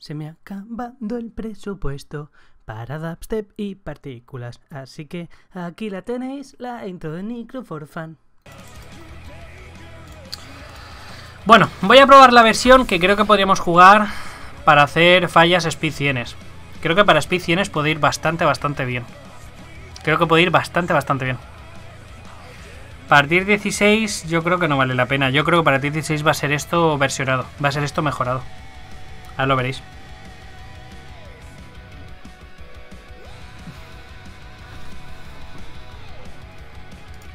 Se me ha acabado el presupuesto para dubstep y partículas. Así que aquí la tenéis, la intro de Nicro for Fun. Bueno, voy a probar la versión que creo que podríamos jugar para hacer fallas speed 100. Creo que para speed 100 puede ir bastante, bastante bien. Creo que puede ir bastante, bastante bien. Partir 16 yo creo que no vale la pena. Yo creo que para 16 va a ser esto versionado. Va a ser esto mejorado. Ahora lo veréis.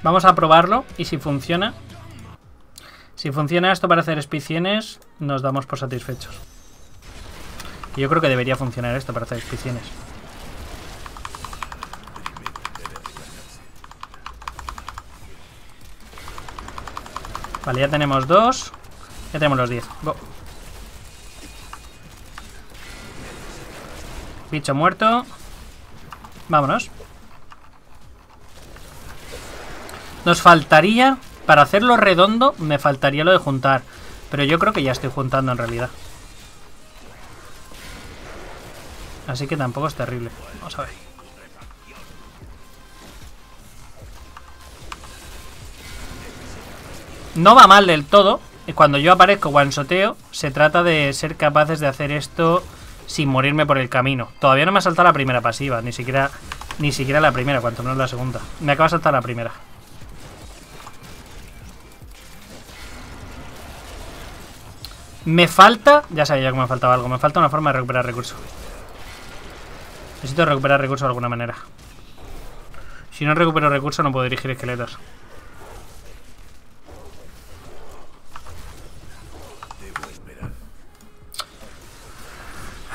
Vamos a probarlo y si funciona... Si funciona esto para hacer espicienes, nos damos por satisfechos. Yo creo que debería funcionar esto para hacer espicienes. Vale, ya tenemos dos. Ya tenemos los 10. Bicho muerto. Vámonos. Nos faltaría, para hacerlo redondo, me faltaría lo de juntar. Pero yo creo que ya estoy juntando en realidad. Así que tampoco es terrible. Vamos a ver. No va mal del todo. Cuando yo aparezco guansoteo, se trata de ser capaces de hacer esto sin morirme por el camino. Todavía no me ha saltado la primera pasiva, ni siquiera ni siquiera la primera, cuanto menos la segunda. Me acaba de saltar la primera. Me falta... Ya sabía que me faltaba algo. Me falta una forma de recuperar recursos. Necesito recuperar recursos de alguna manera. Si no recupero recursos no puedo dirigir esqueletos.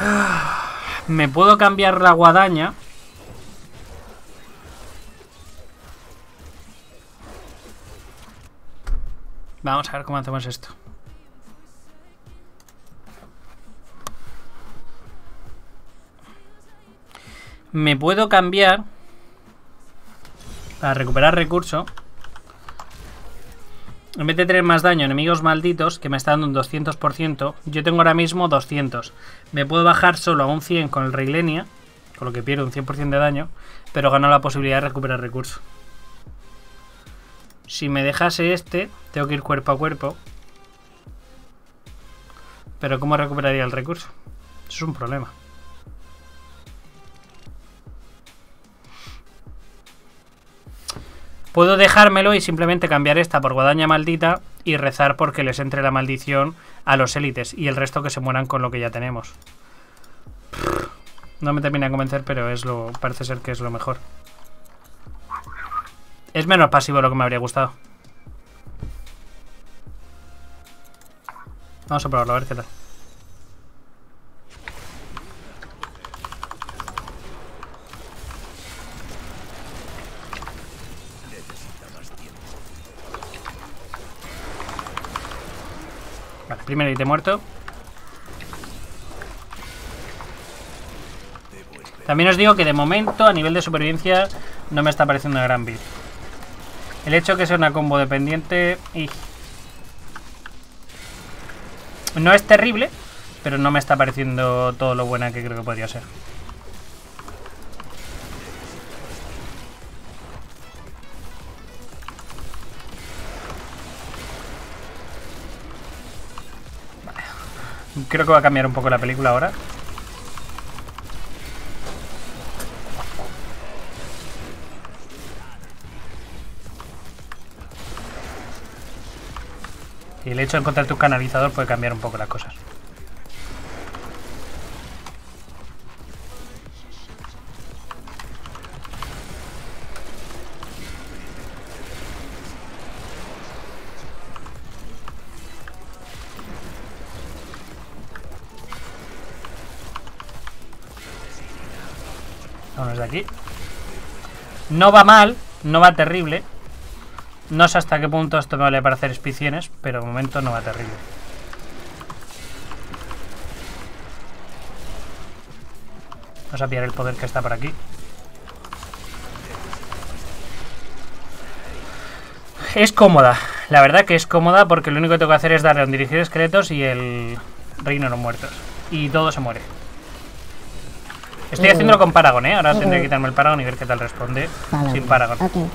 Me puedo cambiar la guadaña. Vamos a ver cómo hacemos esto. Me puedo cambiar para recuperar recurso. En vez de tener más daño enemigos malditos, que me está dando un 200%, yo tengo ahora mismo 200. Me puedo bajar solo a un 100 con el Reilenia, con lo que pierdo un 100% de daño, pero gano la posibilidad de recuperar recurso. Si me dejase este, tengo que ir cuerpo a cuerpo. Pero ¿cómo recuperaría el recurso? Eso es un problema. Puedo dejármelo y simplemente cambiar esta por guadaña maldita y rezar porque les entre la maldición a los élites y el resto que se mueran con lo que ya tenemos. No me termina de convencer, pero es lo parece ser que es lo mejor. Es menos pasivo lo que me habría gustado. Vamos a probarlo, a ver qué tal. Vale, primero te muerto. También os digo que de momento, a nivel de supervivencia, no me está pareciendo una gran build. El hecho que sea una combo dependiente... Y... No es terrible, pero no me está pareciendo todo lo buena que creo que podría ser. Creo que va a cambiar un poco la película ahora. Y el hecho de encontrar tu canalizador puede cambiar un poco las cosas. Vámonos de aquí. No va mal, no va terrible. No sé hasta qué punto esto me vale para hacer espicienes, pero de momento no va terrible. Vamos a pillar el poder que está por aquí. Es cómoda, la verdad que es cómoda porque lo único que tengo que hacer es darle a un dirigir esqueletos y el reino de los muertos. y todo se muere. Estoy haciéndolo con Paragon, ¿eh? Ahora tendré que quitarme el Paragon y ver qué tal responde sin Paragon. Vamos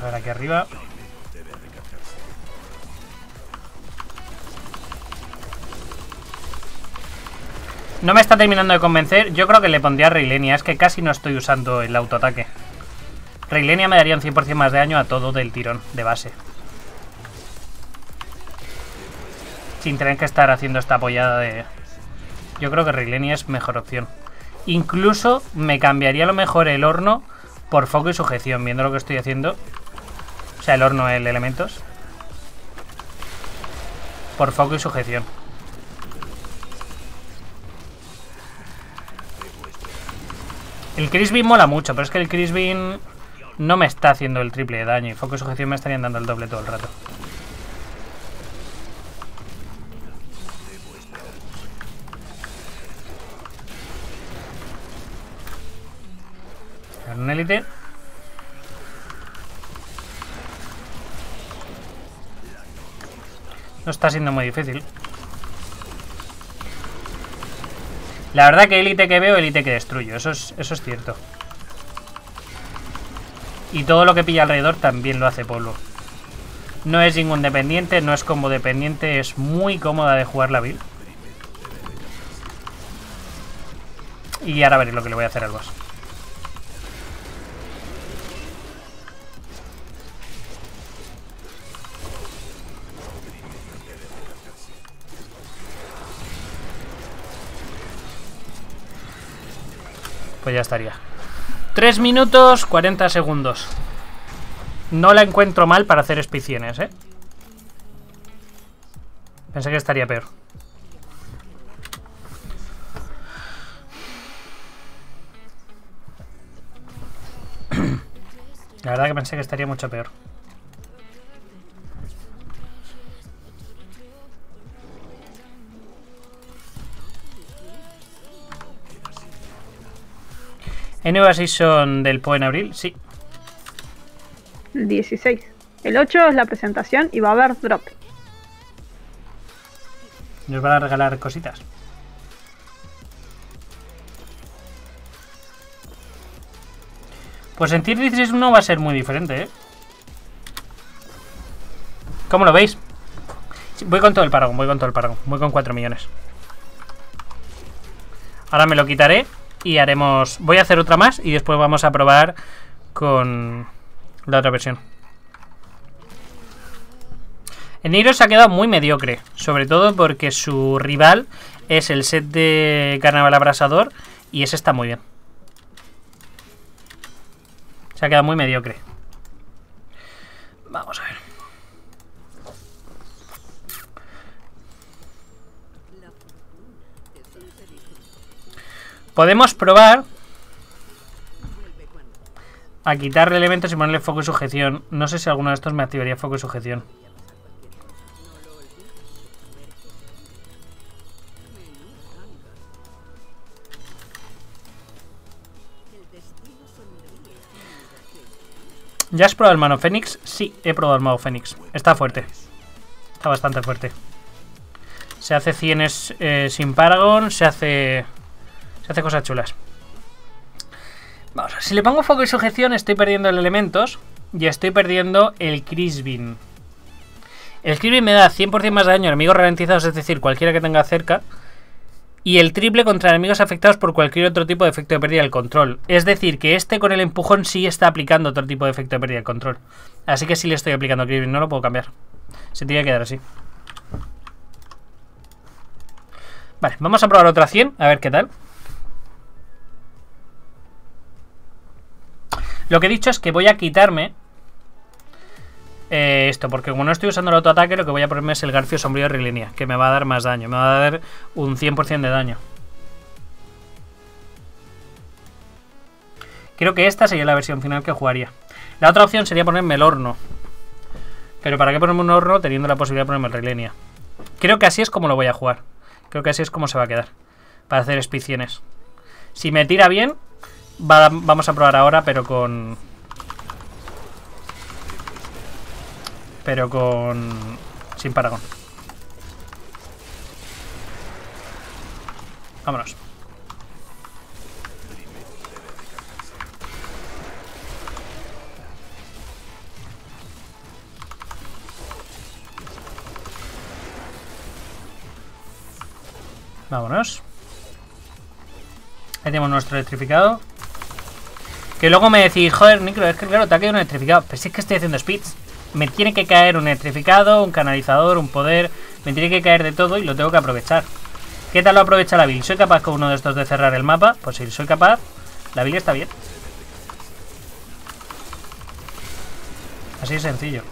a ver aquí arriba. No me está terminando de convencer. Yo creo que le pondría a Reilenia. Es que casi no estoy usando el autoataque. Reilenia me daría un 100% más de daño a todo del tirón de base. Sin tener que estar haciendo esta apoyada de... Yo creo que Reilenia es mejor opción. Incluso me cambiaría a lo mejor el horno por foco y sujeción, viendo lo que estoy haciendo. O sea, el horno, el elementos. Por foco y sujeción. El Crisbin mola mucho, pero es que el Crisbin no me está haciendo el triple de daño y foco y sujeción me estarían dando el doble todo el rato. No está siendo muy difícil. La verdad que élite que veo, élite que destruyo. Eso es, eso es cierto. Y todo lo que pilla alrededor también lo hace Polo. No es ningún dependiente, no es combo dependiente, es muy cómoda de jugar la build. Y ahora veréis lo que le voy a hacer al boss. Pues ya estaría. 3 minutos 40 segundos. No la encuentro mal para hacer espiciones, ¿eh? Pensé que estaría peor. La verdad que pensé que estaría mucho peor. ¿Hay nueva season del Poe en abril? Sí. El 16. El 8 es la presentación y va a haber drop. Nos van a regalar cositas. Pues en Tier 16 no va a ser muy diferente, ¿eh? ¿Cómo lo veis? Voy con todo el Paragon, voy con todo el Paragon. Voy con 4 millones. Ahora me lo quitaré y haremos... Voy a hacer otra más y después vamos a probar con la otra versión. El Negro se ha quedado muy mediocre, sobre todo porque su rival es el set de Carnaval Abrasador y ese está muy bien. Se ha quedado muy mediocre. Vamos a ver. Podemos probar a quitarle elementos y ponerle foco y sujeción. No sé si alguno de estos me activaría foco y sujeción. ¿Ya has probado el Mano Fénix? Sí, he probado el Mago Fénix. Está fuerte. Está bastante fuerte. Se hace cienes eh, sin Paragon, se hace... Se hace cosas chulas. Vamos si le pongo foco y sujeción estoy perdiendo el elementos y estoy perdiendo el Crisbin. El Crisbin me da 100% más daño a enemigos ralentizados, es decir, cualquiera que tenga cerca. Y el triple contra enemigos afectados por cualquier otro tipo de efecto de pérdida del control. Es decir, que este con el empujón sí está aplicando otro tipo de efecto de pérdida del control. Así que sí le estoy aplicando Crisbin, no lo puedo cambiar. Se tiene que quedar así. Vale, vamos a probar otra 100, a ver qué tal. Lo que he dicho es que voy a quitarme eh, esto, porque como no estoy usando el autoataque, lo que voy a ponerme es el Garfio Sombrío de que me va a dar más daño, me va a dar un 100% de daño. Creo que esta sería la versión final que jugaría. La otra opción sería ponerme el horno. Pero ¿para qué ponerme un horno teniendo la posibilidad de ponerme el Rilenia? Creo que así es como lo voy a jugar. Creo que así es como se va a quedar. Para hacer espiciones. Si me tira bien, va- vamos a probar ahora, pero con... pero con... sin paragón. Vámonos. Vámonos. Ahí tenemos nuestro electrificado. Que luego me decís, joder, Nicro, es que claro, te ha caído un electrificado. Pero si es que estoy haciendo speeds. Me tiene que caer un electrificado, un canalizador, un poder. Me tiene que caer de todo y lo tengo que aprovechar. ¿Qué tal lo aprovecha la build? ¿Soy capaz con uno de estos de cerrar el mapa? Pues si soy capaz, la build está bien. Así de sencillo.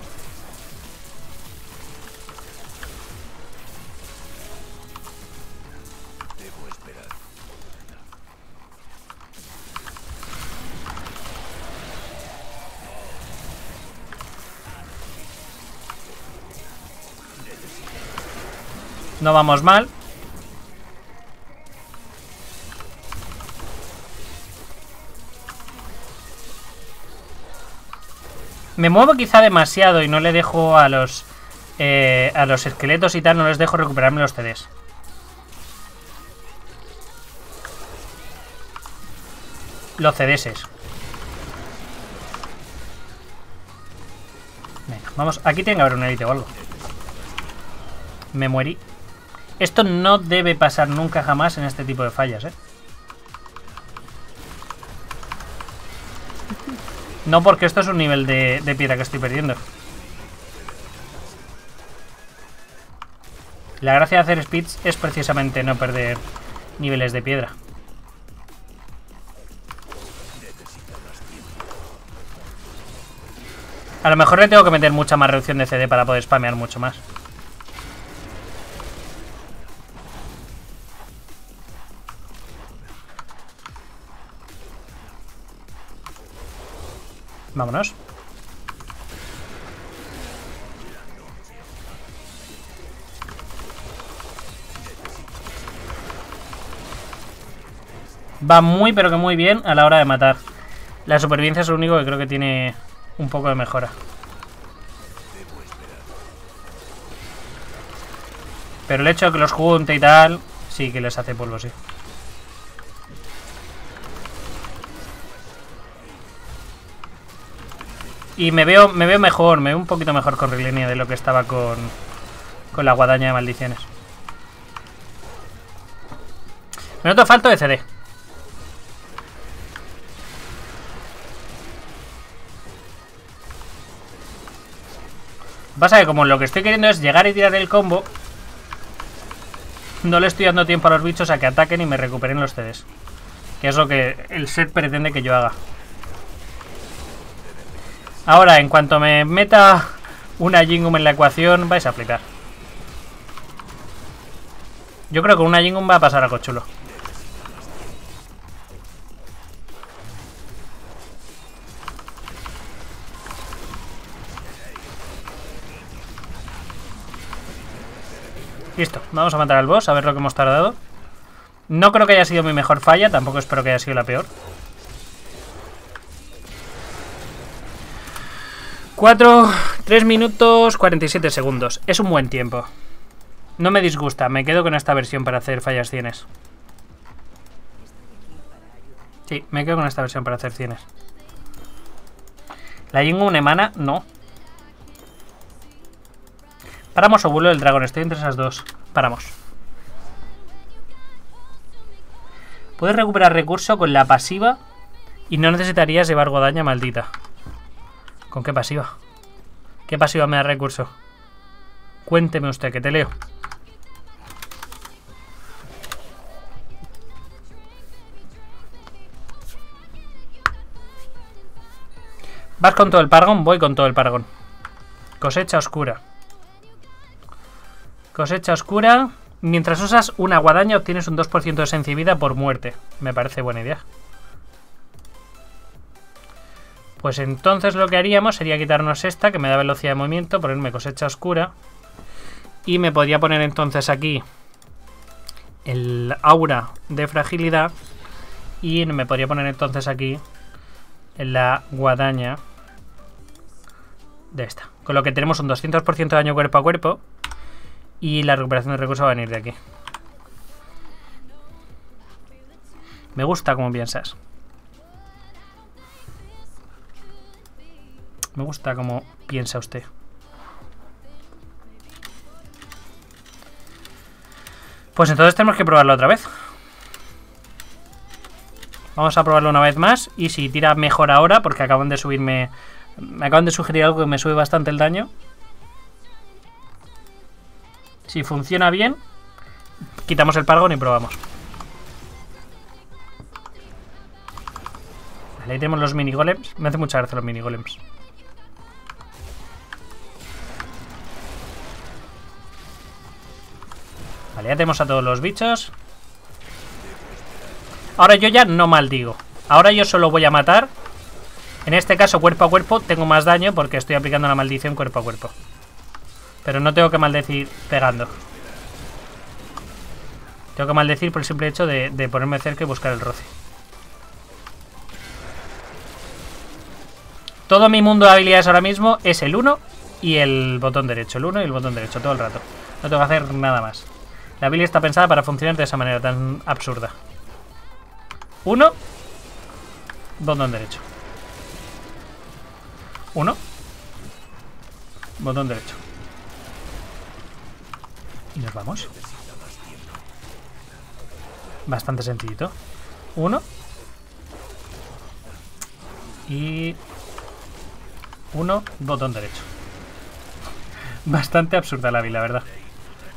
No vamos mal. Me muevo quizá demasiado y no le dejo a los eh, a los esqueletos y tal, no les dejo recuperarme los CDs. Los CDs. Venga, vamos. Aquí tiene que haber un élite o algo. Me muerí. Esto no debe pasar nunca jamás en este tipo de fallas, ¿eh? No porque esto es un nivel de, piedra que estoy perdiendo. La gracia de hacer speeds es precisamente no perder niveles de piedra. A lo mejor le tengo que meter mucha más reducción de CD para poder spamear mucho más. Vámonos. Va muy pero que muy bien a la hora de matar. La supervivencia es lo único que creo que tiene un poco de mejora. Pero el hecho de que los junte y tal, sí que les hace polvo, sí. Y me veo, me veo mejor, me veo un poquito mejor con Rilenia de lo que estaba con, con la guadaña de maldiciones. Me noto falta de CD. Pasa que como lo que estoy queriendo es llegar y tirar el combo, no le estoy dando tiempo a los bichos a que ataquen y me recuperen los CDs. Que es lo que el set pretende que yo haga. Ahora, en cuanto me meta una Jingum en la ecuación, vais a flipar. Yo creo que una Jingum va a pasar algo chulo. Listo, vamos a matar al boss, a ver lo que hemos tardado. No creo que haya sido mi mejor falla, tampoco espero que haya sido la peor. 4, 3 minutos 47 segundos. Es un buen tiempo. No me disgusta, me quedo con esta versión para hacer fallas cienes. Sí, me quedo con esta versión para hacer cienes. ¿La Jingun emana? No. Paramos o vuelo del dragón, estoy entre esas dos. Paramos. Puedes recuperar recurso con la pasiva y no necesitarías llevar guadaña maldita. ¿Con qué pasiva? ¿Qué pasiva me da recurso? Cuénteme usted, que te leo. ¿Vas con todo el paragón? Voy con todo el paragón. Cosecha oscura. Cosecha oscura. Mientras usas una guadaña obtienes un 2% de sensibilidad por muerte. Me parece buena idea. Pues entonces lo que haríamos sería quitarnos esta, que me da velocidad de movimiento, ponerme cosecha oscura. Y me podría poner entonces aquí el aura de fragilidad. Y me podría poner entonces aquí la guadaña de esta. Con lo que tenemos un 200% de daño cuerpo a cuerpo. Y la recuperación de recursos va a venir de aquí. Me gusta como piensas. Me gusta como piensa usted. Pues entonces tenemos que probarlo otra vez. Vamos a probarlo una vez más. Y si tira mejor ahora, porque acaban de subirme... Me acaban de sugerir algo que me sube bastante el daño. Si funciona bien, quitamos el Paragon y probamos. Vale, ahí tenemos los mini golems. Me hace mucha gracia los mini Vale, ya tenemos a todos los bichos. Ahora yo ya no maldigo. Ahora yo solo voy a matar. En este caso, cuerpo a cuerpo, tengo más daño porque estoy aplicando la maldición cuerpo a cuerpo. Pero no tengo que maldecir pegando. Tengo que maldecir por el simple hecho de, de ponerme cerca y buscar el roce. Todo mi mundo de habilidades ahora mismo es el 1 y el botón derecho. El 1 y el botón derecho, todo el rato. No tengo que hacer nada más. La habilidad está pensada para funcionar de esa manera tan absurda. 1 Botón derecho. 1 Botón derecho. Y nos vamos. Bastante sencillito. 1 Y... 1 Botón derecho. Bastante absurda la vida, la verdad.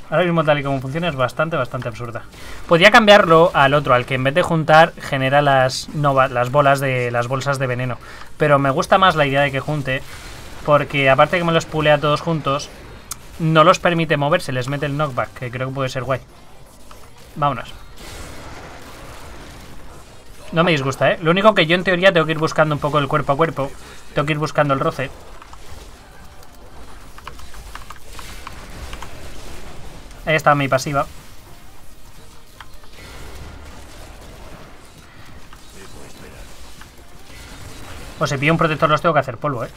Ahora mismo tal y como funciona es bastante, bastante absurda. Podría cambiarlo al otro, al que en vez de juntar genera las, las bolas de las bolsas de veneno. Pero me gusta más la idea de que junte, porque aparte que me los pulea todos juntos, no los permite moverse, les mete el knockback, que creo que puede ser guay. Vámonos. No me disgusta, ¿eh? Lo único que yo en teoría tengo que ir buscando un poco el cuerpo a cuerpo. Tengo que ir buscando el roce. Ahí está mi pasiva. O si pillo un protector los tengo que hacer polvo, ¿eh?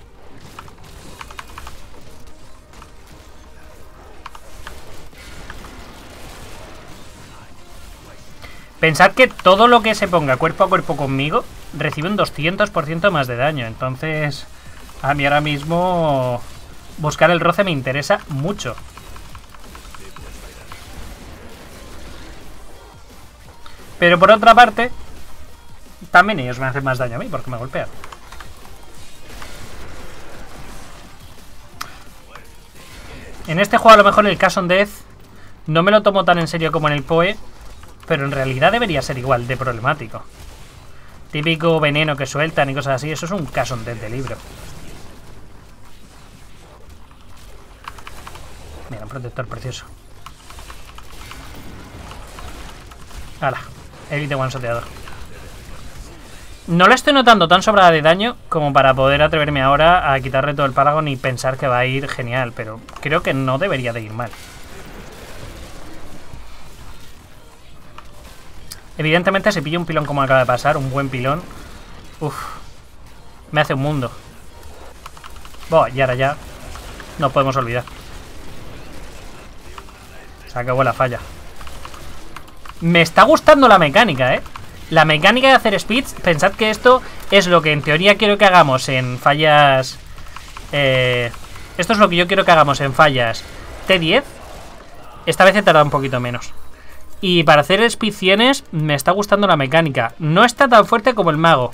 Pensad que todo lo que se ponga cuerpo a cuerpo conmigo recibe un 200% más de daño. Entonces, a mí ahora mismo buscar el roce me interesa mucho. Pero por otra parte, también ellos me hacen más daño a mí porque me golpean. En este juego a lo mejor el Cason Death no me lo tomo tan en serio como en el Poe, pero en realidad debería ser igual de problemático. Típico veneno que sueltan y cosas así, eso es un Cason Death de libro. Mira, un protector precioso. Hala. Elite one soteador. No le estoy notando tan sobrada de daño como para poder atreverme ahora a quitarle todo el Paragon y pensar que va a ir genial, pero creo que no debería de ir mal. Evidentemente si pillo un pilón como acaba de pasar, un buen pilón, uff, me hace un mundo. Buah, y ahora ya no podemos olvidar. Se acabó la falla. Me está gustando la mecánica, ¿eh? La mecánica de hacer speeds, pensad que esto es lo que en teoría quiero que hagamos en fallas... Eh, esto es lo que yo quiero que hagamos en fallas T10. Esta vez he tardado un poquito menos. Y para hacer speed 100 me está gustando la mecánica. No está tan fuerte como el mago,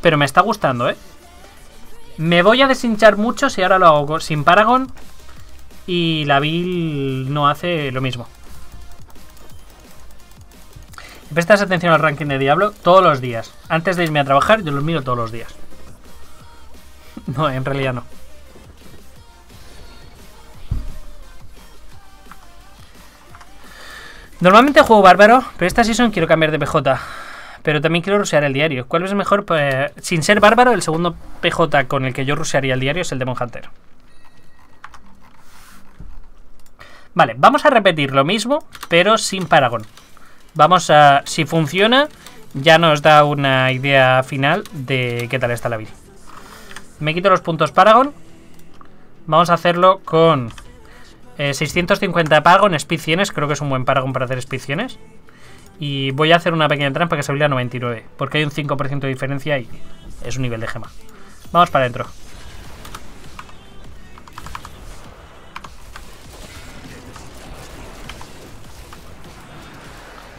pero me está gustando, ¿eh? Me voy a deshinchar mucho si ahora lo hago sin Paragon y la Bill no hace lo mismo. Prestas atención al ranking de Diablo todos los días. Antes de irme a trabajar, yo los miro todos los días. No, en realidad no. Normalmente juego bárbaro, pero esta season quiero cambiar de PJ. Pero también quiero rusear el diario. ¿Cuál es mejor? Pues, sin ser bárbaro, el segundo PJ con el que yo rusearía el diario es el Demon Hunter. Vale, vamos a repetir lo mismo, pero sin Paragon. Vamos a... Si funciona, ya nos da una idea final de qué tal está la vida. Me quito los puntos Paragon. Vamos a hacerlo con eh, 650 de Paragon, Speed 100, creo que es un buen Paragon para hacer Speed 100. Y voy a hacer una pequeña trampa que se a 99, porque hay un 5% de diferencia y es un nivel de gema. Vamos para adentro.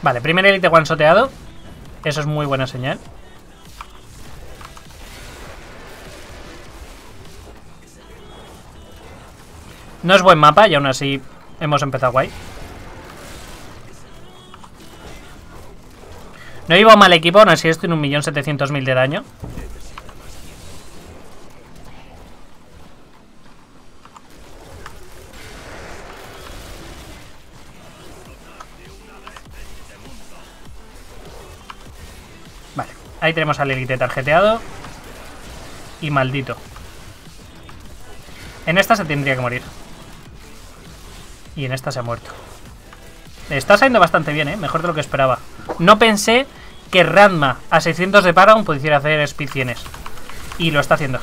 Vale, primer elite one-shoteado. Eso es muy buena señal. No es buen mapa y aún así hemos empezado guay. No iba mal equipo, aún así estoy en 1.700.000 de daño. Ahí tenemos al elite tarjeteado. Y maldito. En esta se tendría que morir. Y en esta se ha muerto. Está saliendo bastante bien, ¿eh? Mejor de lo que esperaba. No pensé que Ranma a 600 de Paragon pudiera hacer speed 100 Y lo está haciendo.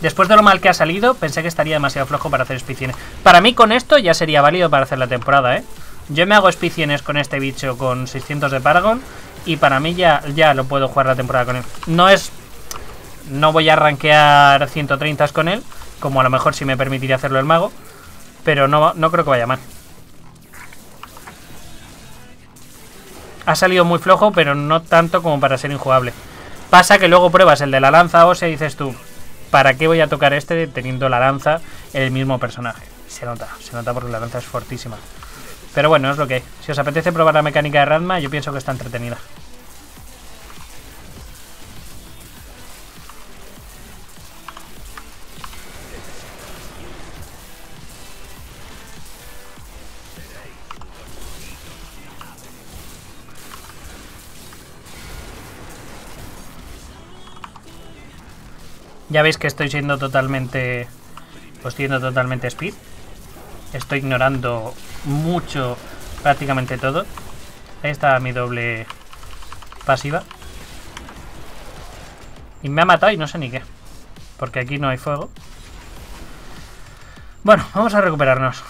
Después de lo mal que ha salido, pensé que estaría demasiado flojo para hacer speed 100 Para mí con esto ya sería válido para hacer la temporada, ¿eh? Yo me hago speed 100 con este bicho con 600 de Paragon. Y para mí ya, ya lo puedo jugar la temporada con él. No es... No voy a rankear 130 con él. Como a lo mejor si me permitiría hacerlo el mago. Pero no, no creo que vaya mal. Ha salido muy flojo, pero no tanto como para ser injugable. Pasa que luego pruebas el de la lanza ósea y dices tú, ¿para qué voy a tocar este teniendo la lanza el mismo personaje? Se nota, se nota porque la lanza es fortísima. Pero bueno, es lo que hay. Si os apetece probar la mecánica de Radma, yo pienso que está entretenida. Ya veis que estoy siendo totalmente... Pues siendo totalmente speed. Estoy ignorando mucho, prácticamente todo. Ahí está mi doble pasiva. Y me ha matado y no sé ni qué. Porque aquí no hay fuego. Bueno, vamos a recuperarnos.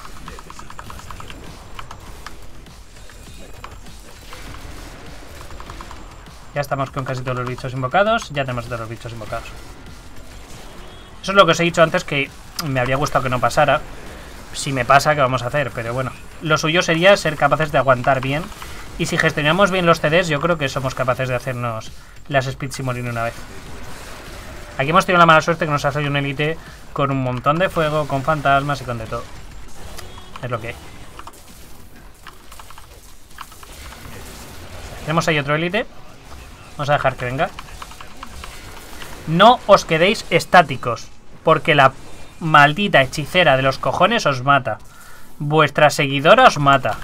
Ya estamos con casi todos los bichos invocados. Ya tenemos todos los bichos invocados. Eso es lo que os he dicho antes que me habría gustado que no pasara. Si me pasa, ¿qué vamos a hacer? Pero bueno, lo suyo sería ser capaces de aguantar bien. Y si gestionamos bien los CDs, yo creo que somos capaces de hacernos las speeds y morir una vez. Aquí hemos tenido la mala suerte que nos ha salido un elite con un montón de fuego, con fantasmas y con de todo. Es lo que hay. Tenemos ahí otro elite. Vamos a dejar que venga. No os quedéis estáticos porque la maldita hechicera de los cojones os mata. Vuestra seguidora os mata.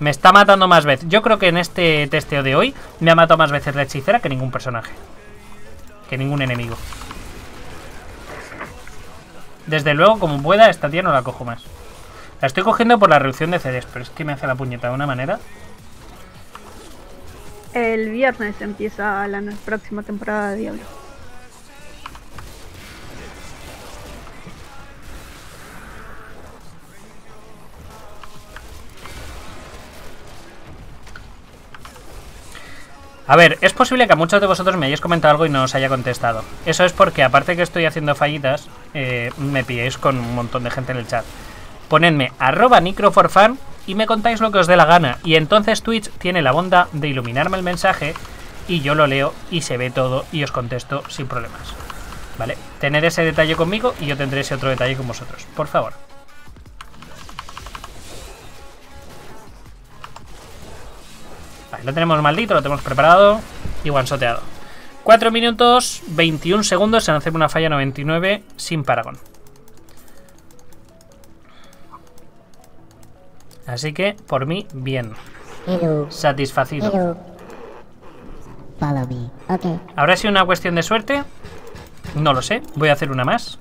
Me está matando más veces. Yo creo que en este testeo de hoy me ha matado más veces la hechicera que ningún personaje. Que ningún enemigo. Desde luego, como pueda, esta tía no la cojo más. La estoy cogiendo por la reducción de CDs, pero es que me hace la puñeta de una manera. El viernes empieza la próxima temporada de Diablo. A ver, es posible que a muchos de vosotros me hayáis comentado algo y no os haya contestado. Eso es porque, aparte que estoy haciendo fallitas, eh, me pilláis con un montón de gente en el chat. Ponedme arroba nicroforfan y me contáis lo que os dé la gana. Y entonces Twitch tiene la bondad de iluminarme el mensaje y yo lo leo y se ve todo y os contesto sin problemas. ¿Vale? Tener ese detalle conmigo y yo tendré ese otro detalle con vosotros. Por favor. Lo tenemos maldito, lo tenemos preparado y one-shoteado. 4 minutos, 21 segundos en hacer una falla 99 sin Paragon. Así que, por mí, bien. Hello. Satisfacido. Hello. Follow ¿Habrá sido una cuestión de suerte? No lo sé. Voy a hacer una más.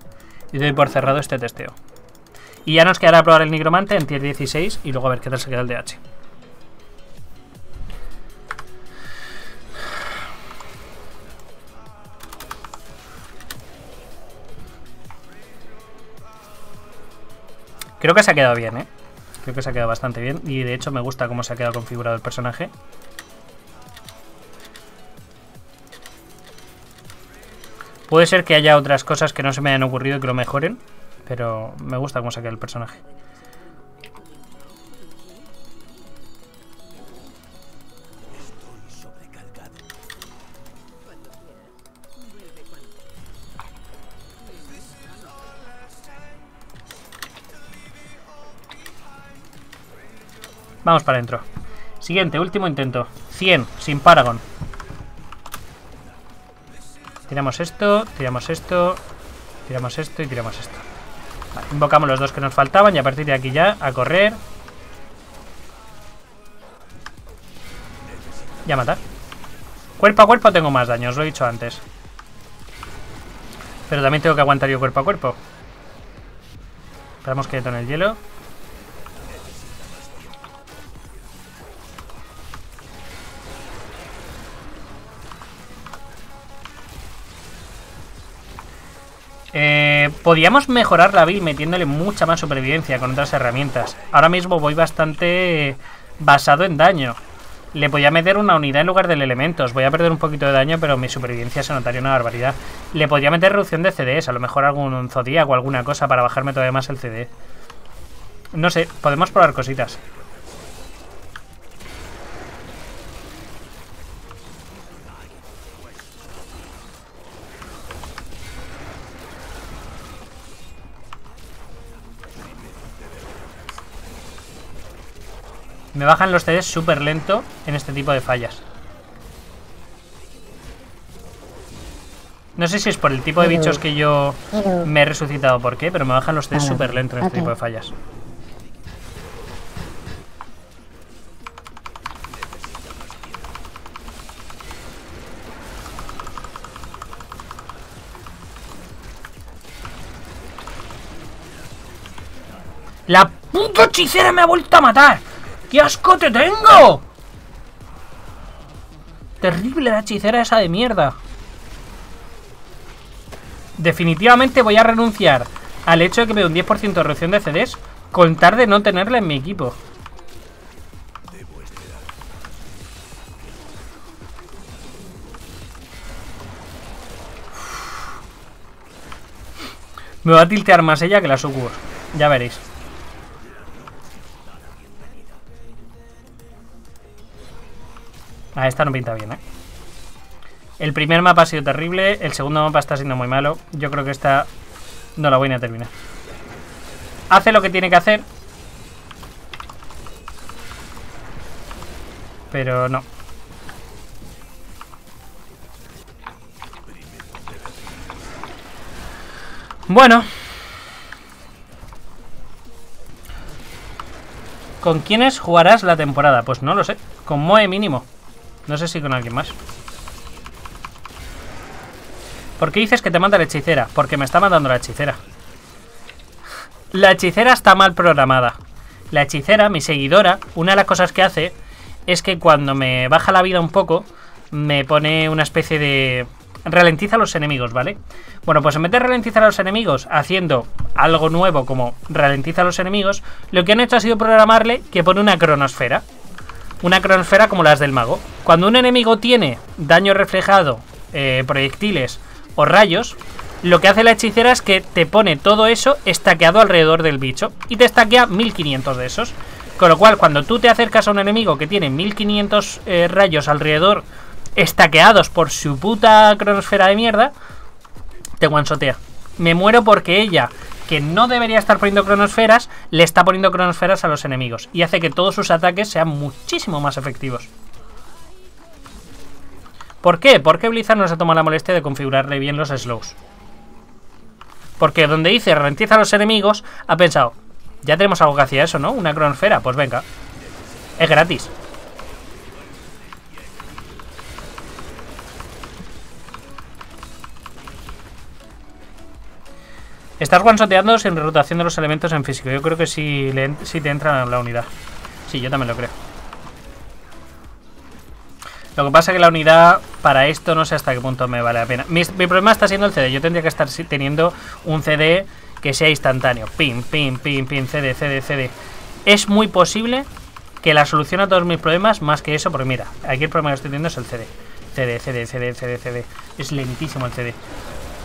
Y doy por cerrado este testeo. Y ya nos quedará probar el nigromante en tier 16 y luego a ver qué tal se queda el DH. Creo que se ha quedado bien, ¿eh? Creo que se ha quedado bastante bien. Y de hecho me gusta cómo se ha quedado configurado el personaje. Puede ser que haya otras cosas que no se me hayan ocurrido y que lo mejoren. Pero me gusta cómo se ha quedado el personaje. Vamos para adentro. Siguiente, último intento. 100, sin Paragon. Tiramos esto, tiramos esto, tiramos esto y tiramos esto. Invocamos los dos que nos faltaban y a partir de aquí ya, a correr. Y a matar. Cuerpo a cuerpo tengo más daño, os lo he dicho antes. Pero también tengo que aguantar yo cuerpo a cuerpo. Esperamos que en el hielo. Podíamos mejorar la build metiéndole mucha más supervivencia con otras herramientas. Ahora mismo voy bastante basado en daño. Le podía meter una unidad en lugar del elementos. Voy a perder un poquito de daño, pero mi supervivencia se notaría una barbaridad. Le podía meter reducción de CDs, a lo mejor algún zodíaco o alguna cosa para bajarme todavía más el CD. No sé, podemos probar cositas. Me bajan los CDs súper lento en este tipo de fallas. No sé si es por el tipo de bichos que yo me he resucitado por qué, pero me bajan los CDs súper lento en este tipo de fallas. ¡La puta hechicera me ha vuelto a matar! ¡Qué asco te tengo! Terrible la hechicera esa de mierda. Definitivamente voy a renunciar al hecho de que me dé un 10% de reducción de CDs con tal de no tenerla en mi equipo. Me va a tiltear más ella que la sucubos. Ya veréis. Ah, esta no pinta bien, ¿eh? El primer mapa ha sido terrible, el segundo mapa está siendo muy malo. Yo creo que esta no la voy a terminar. Hace lo que tiene que hacer. Pero no. Bueno. ¿Con quiénes jugarás la temporada? Pues no lo sé. Con Moe mínimo. No sé si con alguien más. ¿Por qué dices que te manda la hechicera? Porque me está mandando la hechicera. La hechicera está mal programada. La hechicera, mi seguidora, una de las cosas que hace es que cuando me baja la vida un poco, me pone una especie de... Ralentiza a los enemigos, ¿vale? Bueno, pues en vez de ralentizar a los enemigos haciendo algo nuevo como ralentiza a los enemigos, lo que han hecho ha sido programarle que pone una cronosfera una cronosfera como las del mago. Cuando un enemigo tiene daño reflejado, eh, proyectiles o rayos, lo que hace la hechicera es que te pone todo eso estaqueado alrededor del bicho y te estaquea 1500 de esos. Con lo cual, cuando tú te acercas a un enemigo que tiene 1500 eh, rayos alrededor estaqueados por su puta cronosfera de mierda, te guansotea. Me muero porque ella que no debería estar poniendo cronosferas, le está poniendo cronosferas a los enemigos. Y hace que todos sus ataques sean muchísimo más efectivos. ¿Por qué? Porque Blizzard no se toma la molestia de configurarle bien los slows. Porque donde dice ralentiza a los enemigos, ha pensado, ya tenemos algo que hacía eso, ¿no? Una cronosfera, pues venga. Es gratis. Estás one-shoteando sin rotación de los elementos en físico. Yo creo que sí, te entra en la unidad. Sí, yo también lo creo. Lo que pasa es que la unidad para esto no sé hasta qué punto me vale la pena. Mi, mi problema está siendo el CD. Yo tendría que estar teniendo un CD que sea instantáneo. Pim, pim, pim, pim, CD, CD, CD. Es muy posible que la solución a todos mis problemas, más que eso, porque mira, aquí el problema que estoy teniendo es el CD. CD, CD, CD, CD, CD. Es lentísimo el CD.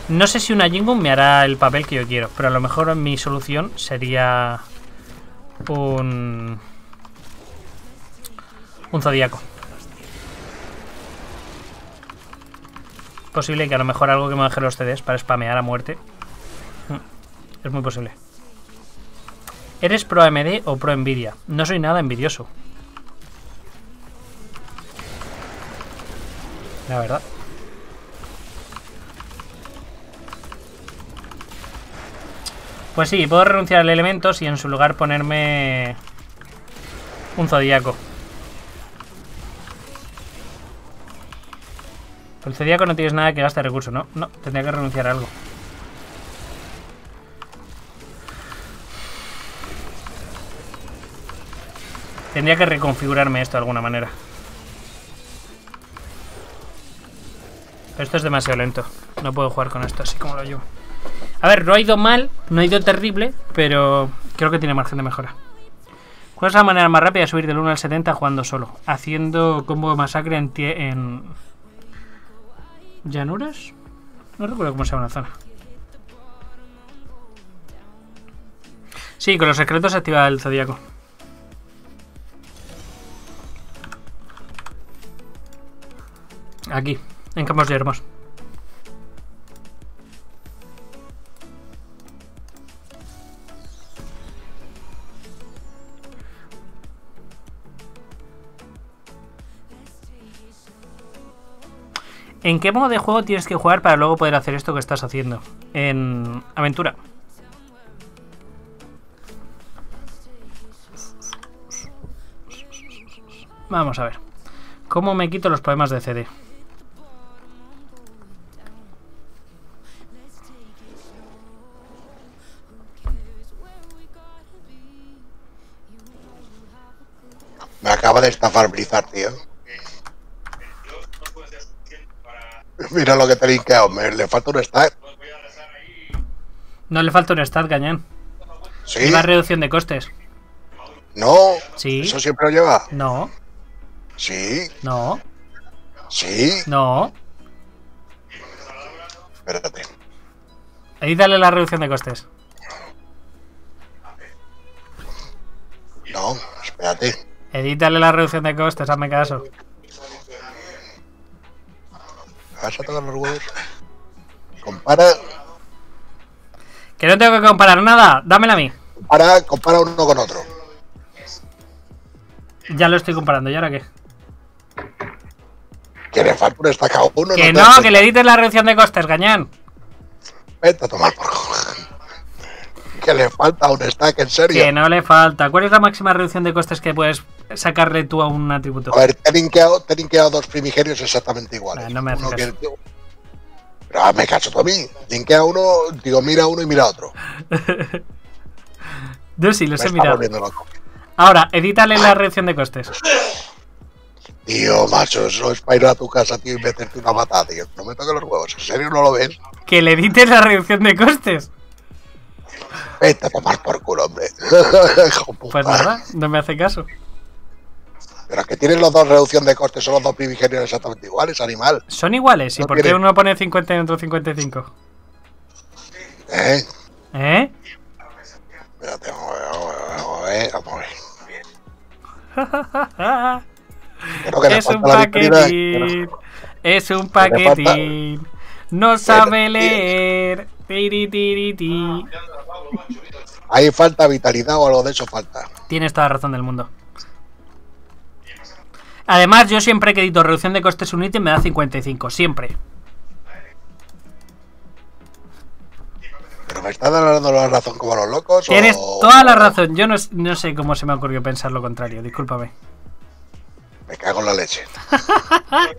No sé si una Jingun me hará el papel que yo quiero, pero a lo mejor mi solución sería un... Un zodiaco. Posible que a lo mejor algo que me deje los CDs para spamear a muerte. Mm, Es muy posible. ¿Eres pro AMD o pro Nvidia? No soy nada envidioso. La verdad. Pues sí, puedo renunciar al elemento y en su lugar ponerme un zodiaco. El zodiaco no tienes nada que gaste recursos, ¿no? No, tendría que renunciar a algo. Tendría que reconfigurarme esto de alguna manera. Esto es demasiado lento. No puedo jugar con esto así como lo llevo. A ver, no ha ido mal, no ha ido terrible, pero creo que tiene margen de mejora. ¿Cuál es la manera más rápida de subir del 1 al 70 jugando solo? Haciendo combo de masacre en, en... ¿Llanuras? No recuerdo cómo se llama la zona. Sí, con los secretos se activa el zodiaco. Aquí, en Campos Yermos. ¿En qué modo de juego tienes que jugar para luego poder hacer esto que estás haciendo? En aventura. Vamos a ver. ¿Cómo me quito los problemas de CD? Me acaba de estafar Blizzard, tío. Mira lo que te he linkeado, me le falta un stack. No le falta un stat, Gañán. Sí, Lleva reducción de costes. no, Sí. eso siempre lo lleva. No, Sí, no, sí, no. espérate. Edítale la reducción de costes. No, espérate. Edítale la reducción de costes, hazme caso. ¿Me ¿Vas a tocar los huevos? Compara, Que no tengo que comparar nada, dámela a mí. compara, compara uno con otro. Ya lo estoy comparando, ¿y ahora qué? Que le falta un stack a uno. Que no, que le edites la reducción de costes, Gañán. Vete a tomar por. Que le falta un stack, en serio. Que no le falta. ¿Cuál es la máxima reducción de costes que puedes sacarle tú a un atributo? A ver, te he linkeado, te he linkeado dos primigenios exactamente iguales. Ah, no me Uno que- Pero hazme caso tú a mí. Linkea uno, digo, mira uno y mira otro. Yo sí, los Me he mirado. Ahora, edítale la reducción de costes. Tío, macho, eso es para ir a tu casa, tío, y meterte una patada, tío. No me toques los huevos. ¿En serio no lo ves? Que le edites la reducción de costes. Vete a tomar por culo, hombre. Pues nada, no me hace caso. Pero que tienes los dos reducción de costes, son los dos primigenios exactamente iguales, animal. Son iguales. ¿Y No por qué uno pone 50 y otro 55? ¿Eh? ¿Eh? Espérate, vamos a ver, vamos a ver, vamos a ver, vamos a ver. Creo que le es un paquetín. Es un paquetín. No sabe leer. Tiri, tiri, ti. Ahí falta vitalidad o algo de eso falta. Tienes toda la razón del mundo. Además, yo siempre que edito reducción de costes un ítem me da 55. Siempre. Pero me está dando la razón como a los locos. Tienes o- toda la razón. Yo no, no sé cómo se me ocurrió pensar lo contrario. Discúlpame. Me cago en la leche.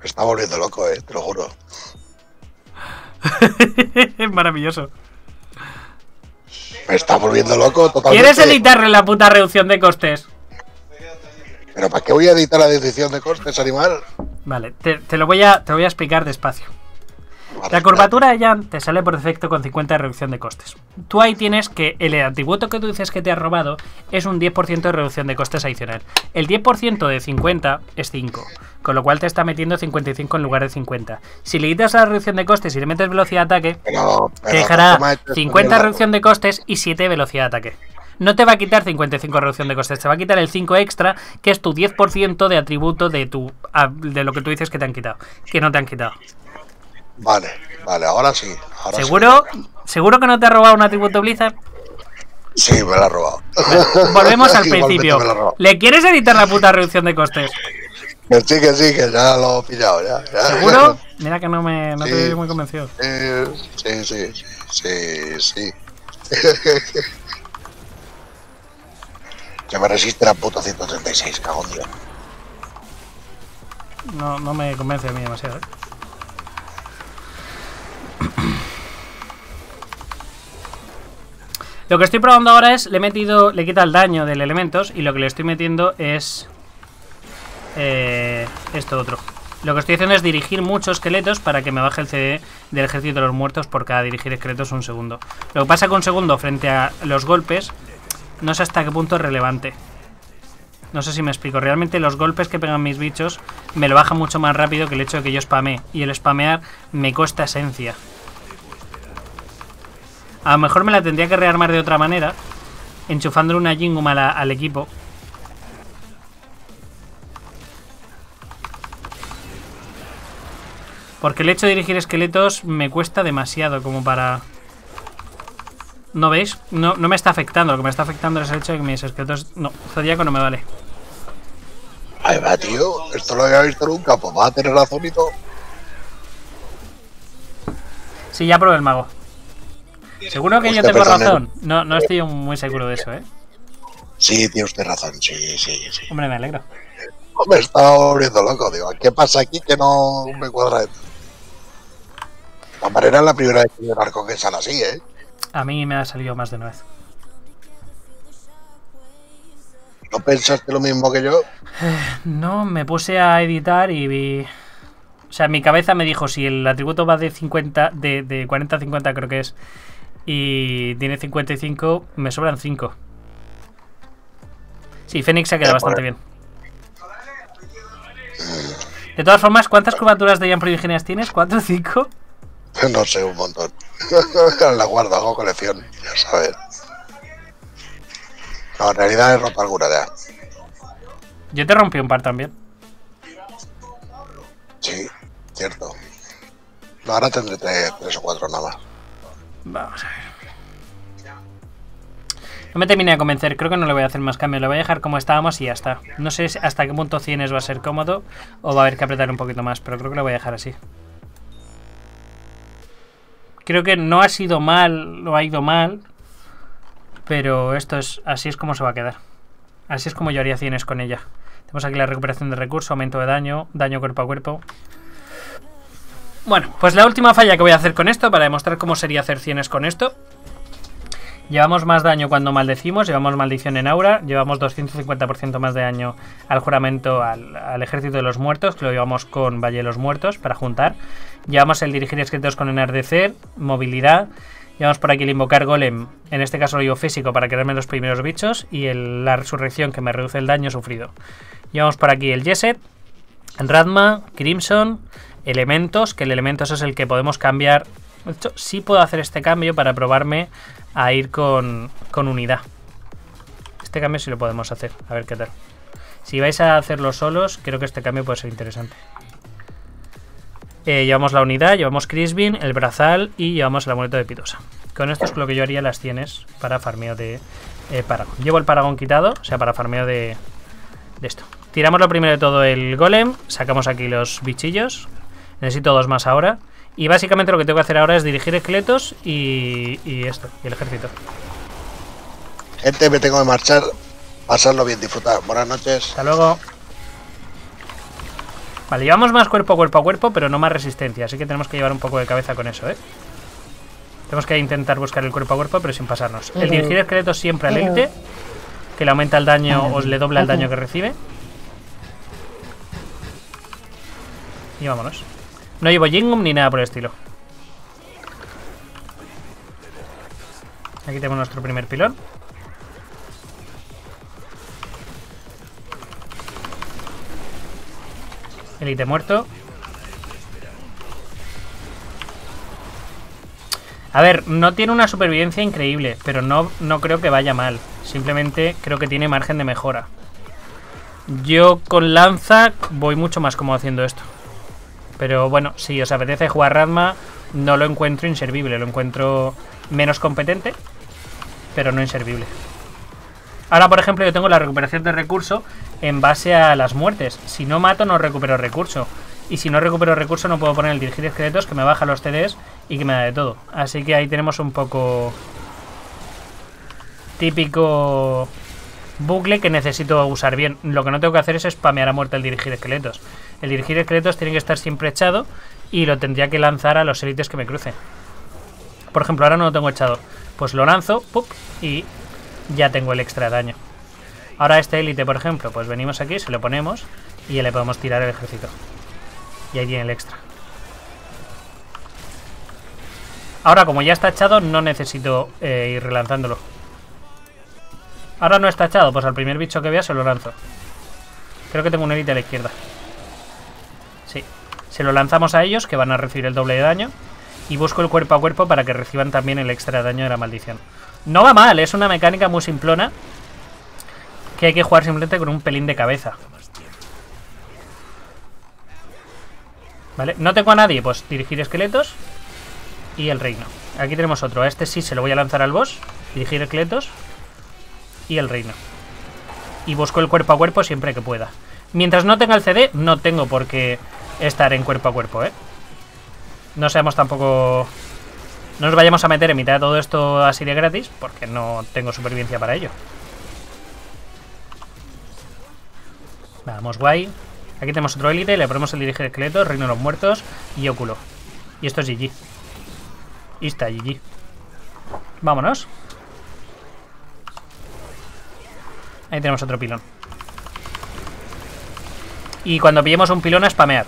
Me está volviendo loco, eh, te lo juro. Es maravilloso. Me está volviendo loco totalmente. ¿Quieres editarle la puta reducción de costes? ¿Pero para qué voy a editar la decisión de costes, animal? Vale, te, te lo voy a, te lo voy a explicar despacio. La curvatura ya te sale por defecto con 50 de reducción de costes. Tú ahí tienes que el atributo que tú dices que te has robado es un 10% de reducción de costes adicional. El 10% de 50 es 5, con lo cual te está metiendo 55 en lugar de 50. Si le quitas la reducción de costes y le metes velocidad de ataque, Pero, te dejará ¿cómo ha hecho esto 50 mierda? reducción de costes y 7 de velocidad de ataque. No te va a quitar 55 reducción de costes, te va a quitar el 5 extra, que es tu 10% de atributo de tu a- de lo que tú dices que te han quitado, que no te han quitado. Vale, vale, ahora sí. ahora sí. ¿Seguro? ¿Seguro que no te ha robado un atributo Blizzard? Sí, me la ha robado. Volvemos al principio. ¿Le quieres editar la puta reducción de costes? Que sí, que sí, que ya lo he pillado. Ya, ya. ¿Seguro? Mira que no me no te Sí. veo muy convencido. Eh, sí, sí, sí, sí. que me resiste la puta 136, cago en Dios. No, no me convence a mí demasiado. ¿eh? Lo que estoy probando ahora es, le he metido, le quita el daño del elementos y lo que le estoy metiendo es eh, esto otro. Lo que estoy haciendo es dirigir muchos esqueletos para que me baje el CD del ejército de los muertos por cada dirigir esqueletos un segundo. Lo que pasa con un segundo frente a los golpes, no sé hasta qué punto es relevante. No sé si me explico. Realmente los golpes que pegan mis bichos me lo bajan mucho más rápido que el hecho de que yo spamee. Y el spamear me cuesta esencia. A lo mejor me la tendría que rearmar de otra manera. Enchufándole una Jingum al equipo. Porque el hecho de dirigir esqueletos me cuesta demasiado como para... ¿No veis? No, no me está afectando. Lo que me está afectando es el hecho de que mis esqueletos... No, Zodíaco no me vale. Ahí va, tío. Esto lo había visto nunca. Pues va a tener razón y todo. Sí, ya probé el mago. Seguro que yo tengo razón. No, no estoy muy seguro de eso, ¿eh? Sí, tiene usted razón. Sí, sí, sí. Hombre, me alegro. Me estaba volviendo loco. Digo, ¿qué pasa aquí que no me cuadra esto? De todas maneras, es la primera vez que veo un arco que sale así, ¿eh? A mí me ha salido más de una vez. ¿No pensaste lo mismo que yo? No, me puse a editar y vi... O sea, mi cabeza me dijo, si el atributo va de 50, de, de 40 a 50 creo que es, y tiene 55, me sobran 5. Sí, Fénix se ha quedado bastante bien. De todas formas, ¿cuántas curvaturas de Jan Prodigenias tienes? ¿4 o 5? No sé, un montón. la guardo, hago colección, ya sabes. No, en realidad he roto alguna ya. Yo te rompí un par también. Sí, cierto. No, ahora tendré tres, tres o cuatro nada más. Vamos a ver. No me terminé de convencer, creo que no le voy a hacer más cambio, lo voy a dejar como estábamos y ya está. No sé hasta qué punto 100 va a ser cómodo o va a haber que apretar un poquito más, pero creo que lo voy a dejar así. Creo que no ha sido mal, no ha ido mal, pero esto es así es como se va a quedar. Así es como yo haría 100 con ella. Tenemos aquí la recuperación de recursos, aumento de daño, daño cuerpo a cuerpo. Bueno, pues la última falla que voy a hacer con esto para demostrar cómo sería hacer 100 con esto. Llevamos más daño cuando maldecimos, llevamos maldición en aura, llevamos 250% más de daño al juramento al, ejército de los muertos, que lo llevamos con Valle de los Muertos para juntar. Llevamos el dirigir escritos con enardecer, movilidad. Llevamos por aquí el invocar golem, en este caso lo llevo físico para quedarme los primeros bichos, y el- la resurrección que me reduce el daño sufrido. Llevamos por aquí el Jesset, Radma, Crimson, elementos, que el elementos es el que podemos cambiar. De hecho, sí puedo hacer este cambio para probarme a ir con, con unidad. Este cambio sí lo podemos hacer, a ver qué tal. Si vais a hacerlo solos, creo que este cambio puede ser interesante. Eh, llevamos la unidad, llevamos Crispin, el brazal y llevamos el amuleto de Pitosa. Con esto es lo que yo haría las tienes para farmeo de eh, Paragon. Llevo el Paragon quitado, o sea, para farmeo de, de esto. Tiramos lo primero de todo el golem, sacamos aquí los bichillos. Necesito dos más ahora. Y básicamente lo que tengo que hacer ahora es dirigir esqueletos y, y esto, y el ejército. Gente, me tengo que marchar. Pasarlo bien, disfrutar. Buenas noches. Hasta luego. Vale, llevamos más cuerpo, a cuerpo a cuerpo, pero no más resistencia. Así que tenemos que llevar un poco de cabeza con eso, ¿eh? Tenemos que intentar buscar el cuerpo a cuerpo, pero sin pasarnos. El dirigir esqueletos siempre al élite, que le aumenta el daño o le dobla el daño que recibe. Y vámonos. No llevo Jingum ni nada por el estilo. Aquí tenemos nuestro primer pilón. Elite muerto. A ver, no tiene una supervivencia increíble, pero no, no creo que vaya mal. Simplemente creo que tiene margen de mejora. Yo con lanza voy mucho más como haciendo esto. Pero bueno, si os apetece jugar Radma, no lo encuentro inservible. Lo encuentro menos competente, pero no inservible. Ahora, por ejemplo, yo tengo la recuperación de recurso en base a las muertes. Si no mato, no recupero recurso. Y si no recupero recurso, no puedo poner el dirigir esqueletos que me baja los CDs y que me da de todo. Así que ahí tenemos un poco... Típico bucle que necesito usar bien. Lo que no tengo que hacer es spamear a muerte el dirigir esqueletos. El dirigir esqueletos tiene que estar siempre echado y lo tendría que lanzar a los élites que me crucen. Por ejemplo, ahora no lo tengo echado. Pues lo lanzo ¡pup! y ya tengo el extra daño. Ahora este élite, por ejemplo, pues venimos aquí, se lo ponemos y le podemos tirar el ejército. Y ahí tiene el extra. Ahora, como ya está echado, no necesito eh, ir relanzándolo. Ahora no está echado, pues al primer bicho que vea se lo lanzo. Creo que tengo un élite a la izquierda. Se lo lanzamos a ellos, que van a recibir el doble de daño. Y busco el cuerpo a cuerpo para que reciban también el extra daño de la maldición. No va mal, es una mecánica muy simplona. Que hay que jugar simplemente con un pelín de cabeza. Vale, no tengo a nadie, pues dirigir esqueletos y el reino. Aquí tenemos otro. A este sí se lo voy a lanzar al boss. Dirigir esqueletos y el reino. Y busco el cuerpo a cuerpo siempre que pueda. Mientras no tenga el CD, no tengo por qué estar en cuerpo a cuerpo, ¿eh? No seamos tampoco... No nos vayamos a meter en mitad de todo esto así de gratis, porque no tengo supervivencia para ello. Vamos, guay. Aquí tenemos otro élite, le ponemos el dirigir esqueleto, reino de los muertos y óculo. Y esto es GG. Y está GG. Vámonos. Ahí tenemos otro pilón. Y cuando pillemos un pilón a spamear.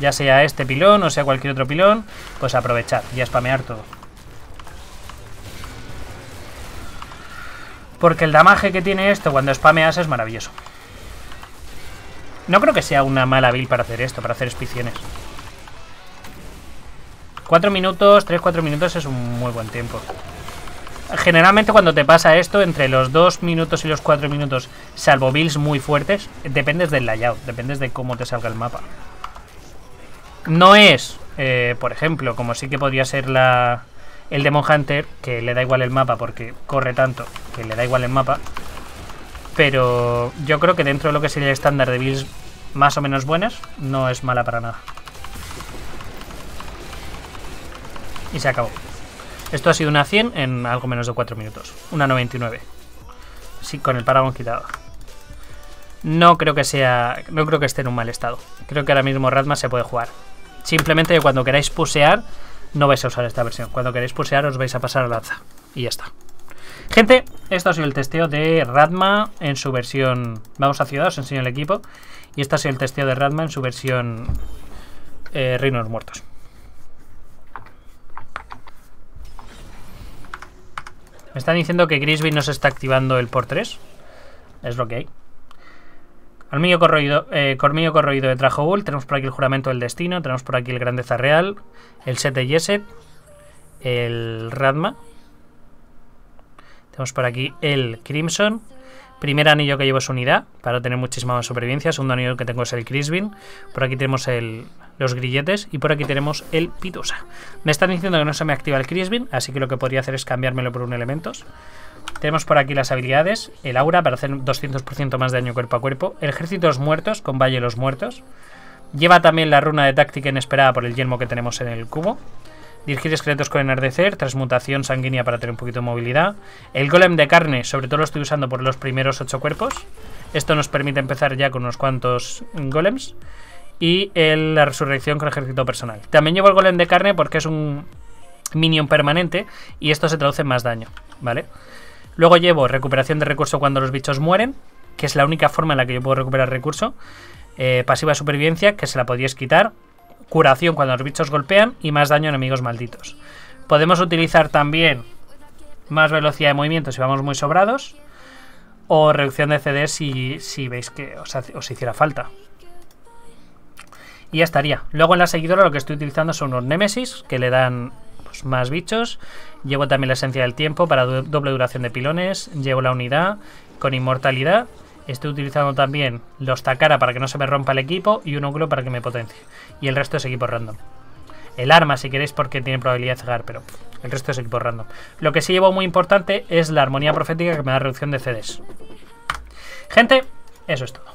Ya sea este pilón o sea cualquier otro pilón, pues aprovechar y a spamear todo. Porque el damaje que tiene esto cuando spameas es maravilloso. No creo que sea una mala build para hacer esto, para hacer espiciones. 4 minutos, 3-4 minutos es un muy buen tiempo. Generalmente cuando te pasa esto, entre los 2 minutos y los 4 minutos, salvo builds muy fuertes, dependes del layout, dependes de cómo te salga el mapa. No es, eh, por ejemplo, como sí que podría ser la, el Demon Hunter, que le da igual el mapa porque corre tanto que le da igual el mapa. Pero yo creo que dentro de lo que sería el estándar de builds más o menos buenas, no es mala para nada. Y se acabó. Esto ha sido una 100 en algo menos de 4 minutos. Una 99. Sí, con el Paragon quitado. No creo que sea. No creo que esté en un mal estado. Creo que ahora mismo Radma se puede jugar. Simplemente cuando queráis pusear, no vais a usar esta versión. Cuando queráis pusear, os vais a pasar a lanza. Y ya está. Gente, esto ha sido el testeo de Radma en su versión. Vamos a ciudad, os enseño el equipo. Y esto ha sido el testeo de Radma en su versión eh, Reinos Muertos. Me están diciendo que Grisby no se está activando el por 3. Es lo que hay. Colmillo corroído, eh, Cormillo corroído de Bull. Tenemos por aquí el juramento del destino. Tenemos por aquí el Grandeza Real. El set de Yeset. El Radma. Tenemos por aquí el Crimson. Primer anillo que llevo es unidad, para tener muchísima más supervivencia. Segundo anillo que tengo es el Crisbin. Por aquí tenemos los grilletes y por aquí tenemos el Pitusa. Me están diciendo que no se me activa el Crisbin, así que lo que podría hacer es cambiármelo por un elementos. Tenemos por aquí las habilidades, el aura para hacer 200% más daño cuerpo a cuerpo, el ejército de los muertos con Valle de los Muertos. Lleva también la runa de táctica inesperada por el yelmo que tenemos en el cubo. Dirigir esqueletos con enardecer, transmutación sanguínea para tener un poquito de movilidad. El golem de carne, sobre todo lo estoy usando por los primeros 8 cuerpos. Esto nos permite empezar ya con unos cuantos golems. Y la resurrección con ejército personal. También llevo el golem de carne porque es un minion permanente y esto se traduce en más daño, ¿vale? Luego llevo recuperación de recurso cuando los bichos mueren, que es la única forma en la que yo puedo recuperar recurso. Eh, pasiva supervivencia, que se la podíais quitar curación cuando los bichos golpean y más daño a enemigos malditos. Podemos utilizar también más velocidad de movimiento si vamos muy sobrados o reducción de CD si, si veis que os, hace- os hiciera falta. Y ya estaría. Luego en la seguidora lo que estoy utilizando son unos Nemesis que le dan más bichos. Llevo también la esencia del tiempo para doble duración de pilones. Llevo la unidad con inmortalidad. Estoy utilizando también los Takara para que no se me rompa el equipo y un óculo para que me potencie. Y el resto es equipo random. El arma, si queréis, porque tiene probabilidad de cegar, pero el resto es equipo random. Lo que sí llevo muy importante es la armonía profética que me da reducción de CDs. Gente, eso es todo.